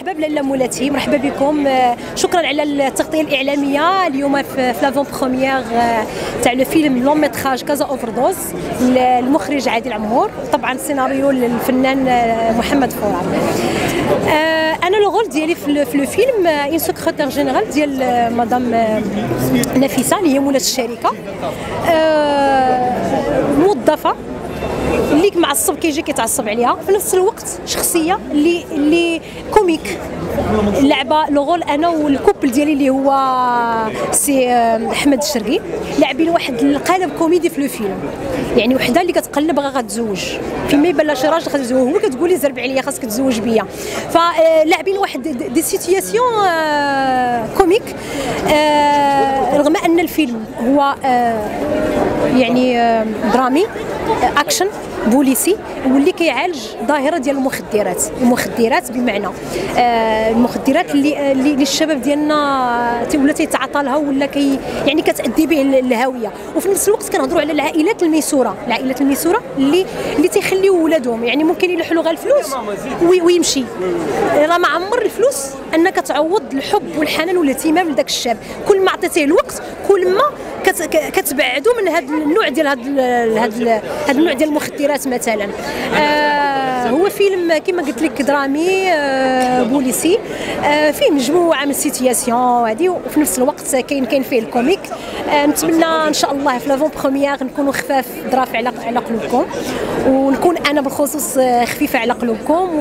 مرحبا بلالة مولاتي مرحبا بكم. آه، شكرا على التغطية الإعلامية. اليوم في l'avant-première آه، تاع le film long métrage كازا Overdose المخرج عادل عمور. طبعا السيناريو للفنان آه، محمد فورا أنا le rôle ديالي في le film une secrétaire générale ديال مدام نفيسة اللي هي مولات الشركة موظفة. اللي معصب كيجي كيتعصب عليها. في نفس الوقت شخصية اللي اللي comique. لعبة le rôle أنا وال couple ديالي اللي هو سي أحمد الشرقي. لاعبين واحد القالب كوميدي في le film. يعني وحدة اللي كتقلب باغا غتزوج. فيما يبان لها شي راجل غتزوج. هو كتقول لي زرب عليا خاصك تزوج بيا. فلاعبين واحد des situations comiques رغم أن الفيلم هو يعني درامي اكشن بوليسي واللي كيعالج ظاهرة ديال المخدرات. المخدرات بمعنى آه المخدرات اللي اللي الشباب ديالنا ولا تيتعاطى لها ولا كي يعني كتأدي به للهاوية. وفي نفس الوقت كنهضروا على العائلات الميسورة. العائلات الميسورة اللي اللي تيخليو ولادهم. يعني ممكن يلحلوا غير الفلوس ويمشي. راه ما عمر الفلوس أنك تعوض الحب والحنان والاهتمام لذاك الشاب. كل ما عطيتيه الوقت كل ما كتبعدوا من هذا النوع ديال هذا هذا النوع ديال المخدرات مثلا. آه هو فيلم كما قلت لك درامي آه بوليسي. آه فيه مجموعه من ال situations هذه وفي نفس الوقت كاين كاين فيه ال comique. نتمنى إن شاء الله في l'avant-première نكونوا خفاف ظراف على على قلوبكم. ونكون أنا بالخصوص خفيفة على قلوبكم.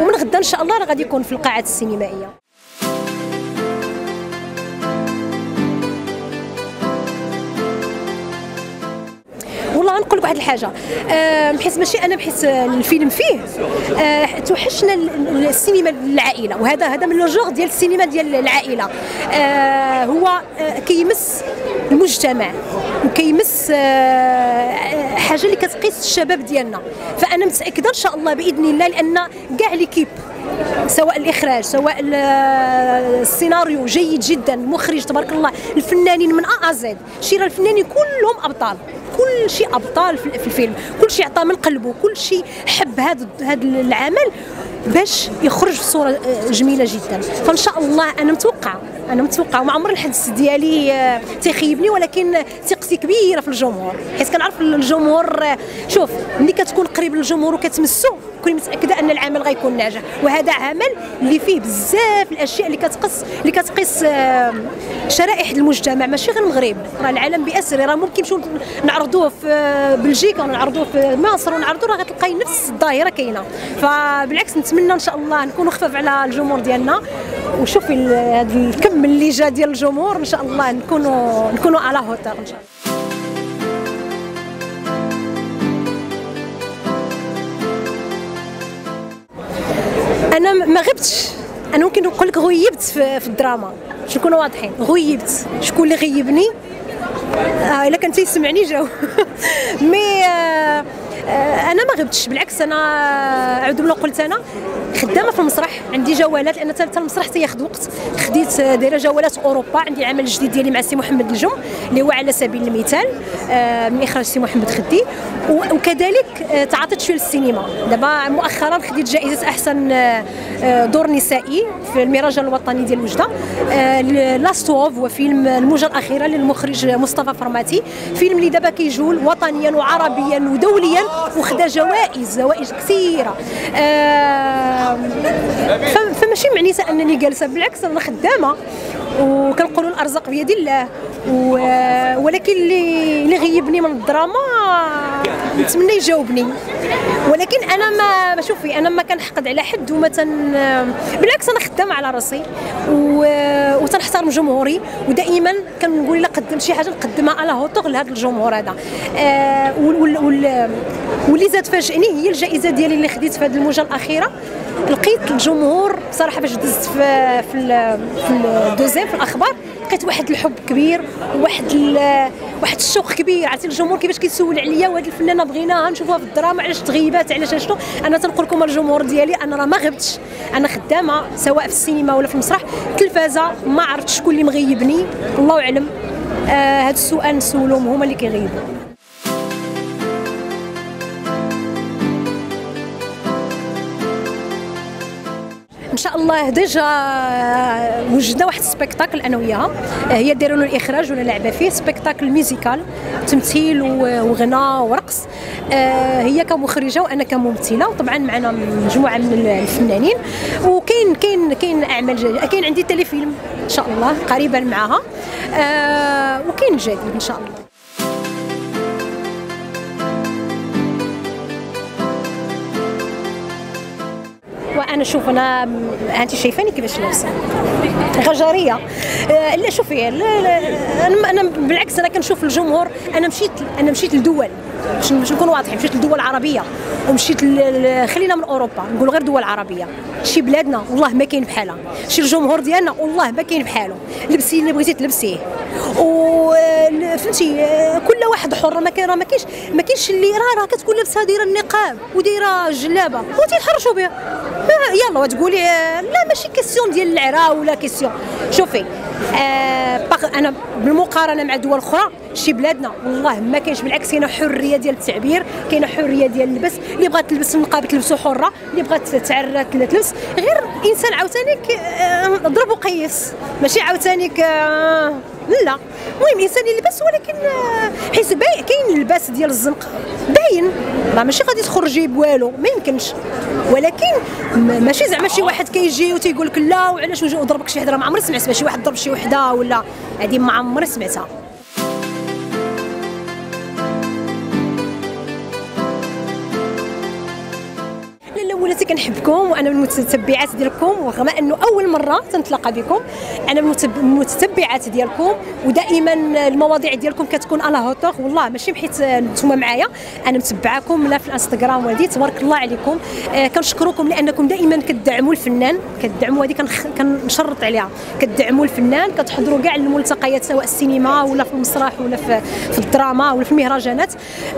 ومن غدا إن شاء الله راه غادي يكون في القاعات السينمائية. والله نقول لك واحد الحاجة. بحيث ماشي أنا بحيث الفيلم فيه. أه توحشنا السينما العائلة. وهذا هذا من لو ديال السينما ديال العائلة. أه هو أه كيمس المجتمع. وكيمس حاجة اللي كتقيس الشباب ديالنا. فأنا متأكدة إن شاء الله بإذن الله لأن كاع ليكيب سواء الإخراج سواء السيناريو جيد جدا المخرج تبارك الله الفنانين من ا زد شيرا الفنانين كلهم أبطال. كل شيء أبطال في الفيلم. كل شيء عطى من قلبه. كل شيء حب هذا هذا العمل باش يخرج في صوره جميلة جدا. فإن شاء الله أنا متوقعة أنا متوقعه وما عمر الحدث ديالي تيخيبني ولكن ثقتي كبيرة في الجمهور. حيت كنعرف الجمهور شوف ملي كتكون قريب للجمهور وكتمسو كوني متأكدة أن العمل غيكون ناجح. وهذا عمل اللي فيه بزاف الأشياء اللي كتقص اللي كتقيس شرائح المجتمع ماشي غير المغرب. راه العالم باسره راه ممكن نمشيو نعرضوه في بلجيكا ونعرضوه في مصر ونعرضوه راه غتلقاي نفس الظاهرة كاينة. فبالعكس نتمنى إن شاء الله نكونوا خفاف على الجمهور ديالنا. وشوفي هذا الكم اللي جا ديال الجمهور إن شاء الله نكونوا نكونوا على هوتر إن شاء الله. أنا ما غبتش. أنا ممكن نقول لك غيبت في, الدراما. باش نكونوا واضحين؟ غيبت. شكون اللي غيبني؟ آه إلا كان تيسمعني جاو. mais آه أنا ما غبتش بالعكس أنا عاود ما قلت أنا خدامة في المسرح عندي جولات لأن حتى المسرح تياخذ وقت. خديت دايرة جولات أوروبا عندي عمل جديد ديالي مع سي محمد الجم اللي هو على سبيل المثال من إخراج سي محمد خدي. وكذلك تعاطيت شوية للسينما. دابا مؤخرا خديت جائزة أحسن دور نسائي في المهرجان الوطني ديال وجدة. لاستوف هو فيلم الموجة الأخيرة للمخرج مصطفى فرماتي. فيلم اللي دابا كيجول وطنيا وعربيا ودوليا. وخدا جوائز جوائز كثيرة. آه فماشي معنيته أنني جالسة بالعكس أنا خدامة وكنقولوا الأرزاق بيد الله. ولكن اللي اللي غيبني من الدراما نتمنى يجاوبني. ولكن أنا ما شوفي أنا ما كنحقد على حد وما تن بالعكس أنا خدامة على راسي. و... وتنحترم جمهوري ودائما كنقول إلا قدمت شي حاجة نقدمها على هوتور لهذا الجمهور هذا. آه وال... وال... واللي زاد فاجئني هي الجائزة ديالي اللي خديت في هذه الموجة الأخيرة. لقيت الجمهور صراحة باش دزت في في, الدوزيام في الأخبار لقيت واحد الحب كبير وواحد واحد الشوق كبير. عرفتي الجمهور كيفاش كيسول عليا وهاد الفنانة بغيناها؟ نشوفوها في الدراما. علاش تغيبات؟ علاش شنو؟ أنا تنقول لكم الجمهور ديالي أنا راه ما غبتش. أنا خدامة سواء في السينما ولا في المسرح. التلفازه ما عرفت شكون اللي مغيبني. الله أعلم. آه هذا السؤال نسولهم هما اللي كيغيبوا. شاء الله déjà وجدنا واحد ال spectacle أنا وياها. هي دايروا له الإخراج ولا لعبة فيه spectacle musical تمثيل وغناء ورقص. هي كمخرجة وأنا كممثلة وطبعا معنا مجموعة من الفنانين. وكاين كاين كاين أعمال كاين عندي téléfilm إن شاء الله قريبا معها. وكاين جديد إن شاء الله. وأنا شوف أنا انت شايفاني كيفاش لابسة؟ غجرية. آه، لا شوفي أنا أنا بالعكس أنا كنشوف الجمهور أنا مشيت أنا مشيت لدول. باش نكون واضحين مشيت لدول عربية ومشيت خلينا من أوروبا نقول غير دول عربية. شي بلادنا والله ما كاين بحالها. شي الجمهور ديالنا والله ما كاين بحالو. لبسي اللي بغيتي تلبسيه. و فهمتي كل واحد حر ما كاين ما كاينش ما كاينش اللي راه راه كتكون لابسة دايرة النقاب ودايرة جلابة. وتيتحرشوا بها. يلا وتقولي لا ماشي question ديال العرا ولا question شوفي آه أنا بالمقارنة مع دول أخرى شي بلادنا والله ما كاينش بالعكس كاينة حرية ديال التعبير كاينة حرية ديال اللبس. اللي بغات تلبس النقاب تلبسو حرة اللي بغات تعرى تلبس غير إنسان عاوتاني آه، ضرب وقيس ماشي عاوتاني آه لا. المهم إنسان يلبس ولكن آه، حيت باين كاين اللباس ديال الزنقه باين. ما ماشي غادي تخرجي بوالو ما يمكنش. ولكن ماشي زعما شي واحد كيجي وتيقول لك لا وعلاش وضربك شي حدا ما عمري سمعت شي واحد ضرب شي وحدة ولا. هذه ما عمري سمعتها. ولاتي كنحبكم وأنا من المتتبعات ديالكم ورغم أنه أول مرة تنتلاقى بكم أنا من المتتبعات ديالكم ودائما المواضيع ديالكم كتكون على هوتور والله ماشي بحيث نتوما معايا أنا متبعاكم لا في الإنستغرام وهذه تبارك الله عليكم. آه كنشكركم لأنكم دائما كتدعموا الفنان كتدعموا هذه كنشرط عليها. كتدعموا الفنان كتحضروا كاع الملتقيات سواء السينما ولا في المسرح ولا في, في الدراما ولا في المهرجانات.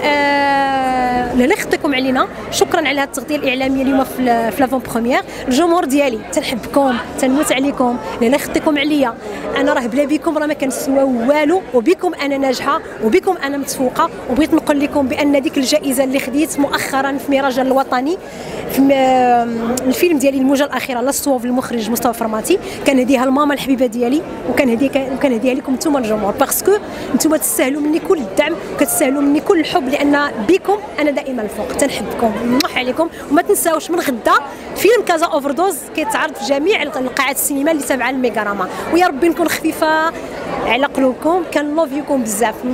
آه لا علينا. شكرا على هذه التغطية الاعلاميه اليوم في لافون بروميير الجمهور ديالي تنحبكم تنموت عليكم. لا يخطيكم عليا. أنا راه بلا بكم راه ما كنسوى والو. وبكم أنا ناجحة وبكم أنا متفوقة. وبغيت نقول لكم بأن ديك الجائزة اللي خديت مؤخرا في مهرجان الوطني في الفيلم ديالي الموجة الأخيرة لاستوف المخرج مصطفى فرماتي. كان هديها الماما الحبيبة ديالي وكان هديها وكان هديها لكم أنتم الجمهور. باسكو أنتم تستاهلوا مني كل الدعم وكتستاهلوا مني كل الحب لأن بكم أنا دائما الفوق. تنحبكم. نوح عليكم. وما تنساوش من غدا. فيلم كازا اوفردوز كيتعرض في جميع القاعات السينما اللي تابعة للميغاراما. ويا ربي نكون خفيفة على قلوبكم. كن love يكم بزاف.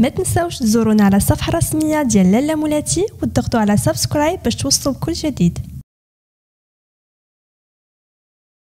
ما تنساوش تزورونا على الصفحه الرسميه ديال لالا مولاتي وتضغطوا على subscribe باش توصلوا بكل جديد.